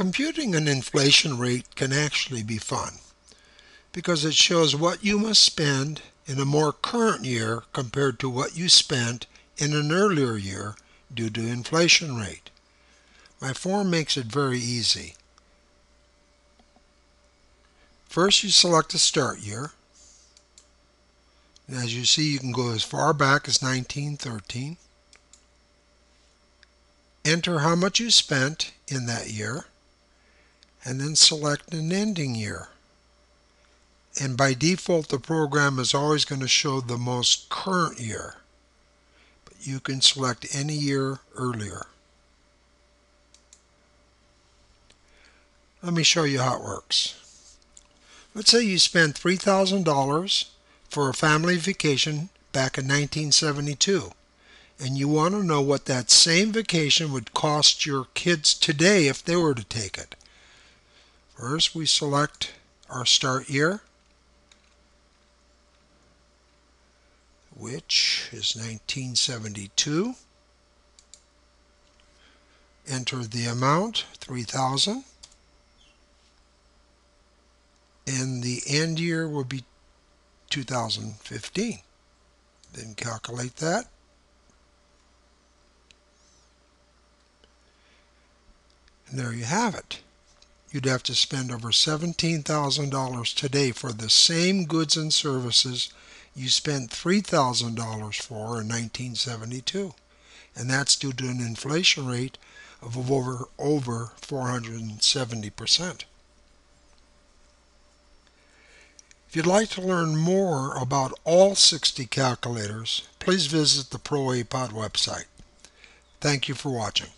Computing an inflation rate can actually be fun because it shows what you must spend in a more current year compared to what you spent in an earlier year due to inflation rate. My form makes it very easy. First you select a start year. And as you see you can go as far back as 1913. Enter how much you spent in that year and then select an ending year. And by default the program is always going to show the most current year but you can select any year earlier. Let me show you how it works. Let's say you spent $3,000 for a family vacation back in 1972 and you want to know what that same vacation would cost your kids today if they were to take it. First we select our start year which is 1972. Enter the amount, 3000 and the end year will be 2015. Then calculate that. And there you have it. You'd have to spend over $17,000 today for the same goods and services you spent $3,000 for in 1972. And that's due to an inflation rate of over, over 470%. If you'd like to learn more about all 60 calculators, please visit the ProAPOD website. Thank you for watching.